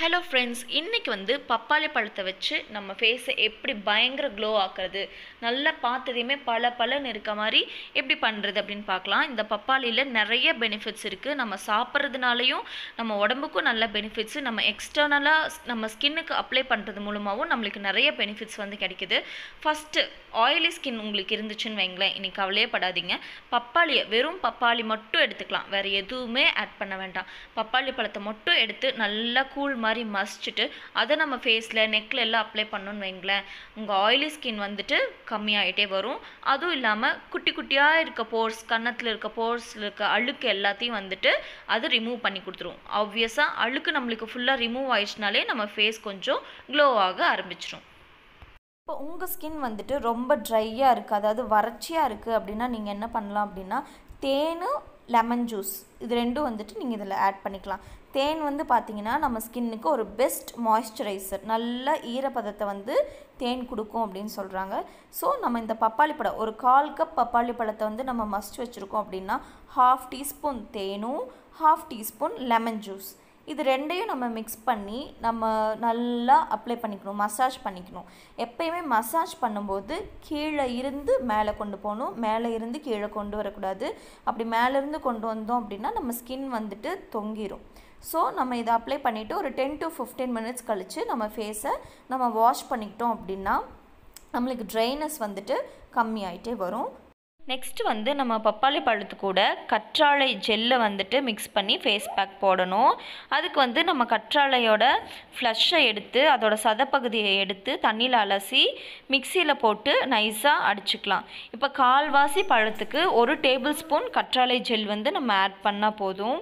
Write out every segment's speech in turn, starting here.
Hello friends இன்றைக்கி வந்து பப்பாளி பழத்தை வச்சு நம்ம ஃபேஸை எப்படி பயங்கர க்ளோ ஆக்குறது? நல்லா பார்த்ததையுமே பல பலன்னு இருக்க மாதிரி எப்படி பண்ணுறது அப்படின்னு பார்க்கலாம். இந்த பப்பாளியில் நிறைய பெனிஃபிட்ஸ் இருக்குது நம்ம சாப்பிட்றதுனாலையும் நம்ம உடம்புக்கும் நல்ல பெனிஃபிட்ஸு நம்ம எக்ஸ்டர்னலாக நம்ம ஸ்கின்னுக்கு அப்ளை பண்ணுறது மூலமாகவும் நம்மளுக்கு நிறைய பெனிஃபிட்ஸ் வந்து கிடைக்குது. ஃபஸ்ட்டு ஆயிலி ஸ்கின் உங்களுக்கு இருந்துச்சுன்னு வைங்களேன். இன்னைக்கு கவலையே படாதீங்க. பப்பாளியை வெறும் பப்பாளி மட்டும் எடுத்துக்கலாம். வேறு எதுவுமே ஆட் பண்ண வேண்டாம். பப்பாளி பழத்தை மட்டும் எடுத்து நல்லா கூழ் மாதிரி மசிச்சுட்டு அதை நம்ம ஃபேஸில் நெக்கில் எல்லாம் அப்ளை பண்ணோன்னு வைங்களேன் உங்கள் ஆயிலி ஸ்கின் வந்துட்டு கம்மியாயிட்டே வரும். அதுவும் இல்லாமல் குட்டி குட்டியாக இருக்க போர்ஸ் கன்னத்தில் இருக்க போர்ஸில் இருக்க அழுக்கு எல்லாத்தையும் வந்துட்டு அது ரிமூவ் பண்ணி கொடுத்துரும். ஆப்வியஸாக அழுக்கு நம்மளுக்கு ஃபுல்லாக ரிமூவ் ஆயிடுச்சுனாலே நம்ம ஃபேஸ் கொஞ்சம் க்ளோ ஆக ஆரம்பிச்சிடும் இப்போ உங்கள் ஸ்கின் வந்துட்டு ரொம்ப ட்ரையாக இருக்குது அதாவது வறட்சியாக இருக்குது அப்படின்னா நீங்கள் என்ன பண்ணலாம் அப்படின்னா தேனும் லெமன் ஜூஸ் இது ரெண்டும் வந்துட்டு நீங்கள் இதில் ஆட் பண்ணிக்கலாம். தேன் வந்து பார்த்தீங்கன்னா நம்ம ஸ்கின்னுக்கு ஒரு பெஸ்ட் மாய்ஸ்சரைசர் நல்ல ஈரப்பதத்தை வந்து தேன் கொடுக்கும் அப்படின்னு சொல்கிறாங்க ஸோ நம்ம இந்த பப்பாளி பழம் ஒரு கால் கப் பப்பாளி பழத்தை வந்து நம்ம மஸ்ட் வச்சுருக்கோம் அப்படின்னா ஹாஃப் டீஸ்பூன் தேனும் ஹாஃப் டீஸ்பூன் லெமன் ஜூஸ் இது ரெண்டையும் நம்ம மிக்ஸ் பண்ணி நம்ம நல்லா அப்ளை பண்ணிக்கணும் மசாஜ் பண்ணிக்கணும். எப்பயுமே மசாஜ் பண்ணும்போது கீழே இருந்து மேலே கொண்டு போகணும். மேலே இருந்து கீழே கொண்டு வரக்கூடாது. அப்படி மேலேருந்து கொண்டு வந்தோம் அப்படின்னா நம்ம ஸ்கின் வந்துட்டு தொங்கிரும். ஸோ நம்ம இதை அப்ளை பண்ணிவிட்டு ஒரு டென் டு ஃபிஃப்டீன் மினிட்ஸ் கழித்து நம்ம ஃபேஸை நம்ம வாஷ் பண்ணிக்கிட்டோம் அப்படின்னா நம்மளுக்கு ட்ரைனஸ் வந்துட்டு கம்மியாயிட்டே வரும். நெக்ஸ்ட் வந்து நம்ம பப்பாளி பழத்து கூட கற்றாழை ஜெல்லை வந்துட்டு மிக்ஸ் பண்ணி ஃபேஸ் பேக் போடணும். அதுக்கு வந்து நம்ம கற்றாழையோட ஃப்ளஷ்ஷை எடுத்து அதோட சதப்பகுதியை எடுத்து தண்ணியில் அலசி மிக்சியில் போட்டு நைஸாக அடிச்சுக்கலாம். இப்போ கால்வாசி பழத்துக்கு ஒரு டேபிள் ஸ்பூன் கற்றாழை ஜெல் வந்து நம்ம ஆட் பண்ணால் போதும்.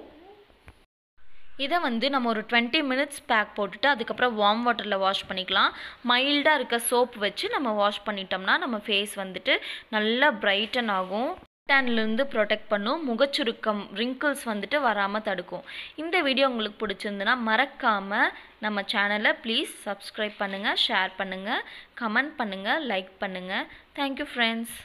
இதை வந்து நம்ம ஒரு டுவெண்ட்டி மினிட்ஸ் பேக் போட்டுட்டு அதுக்கப்புறம் வார்ம் வாட்டரில் வாஷ் பண்ணிக்கலாம். மைல்டாக இருக்க சோப் வச்சு நம்ம வாஷ் பண்ணிட்டோம்னா நம்ம ஃபேஸ் வந்துட்டு நல்லா பிரைட்டன் ஆகும். டேன்லேருந்து ப்ரொடெக்ட் பண்ணும். முகச்சுருக்கம் ரிங்கிள்ஸ் வந்துட்டு வராமல் தடுக்கும். இந்த வீடியோ உங்களுக்கு பிடிச்சிருந்துன்னா மறக்காமல் நம்ம சேனலை ப்ளீஸ் சப்ஸ்கிரைப் பண்ணுங்கள் ஷேர் பண்ணுங்கள் கமெண்ட் பண்ணுங்கள் லைக் பண்ணுங்கள் தேங்க்யூ ஃப்ரெண்ட்ஸ்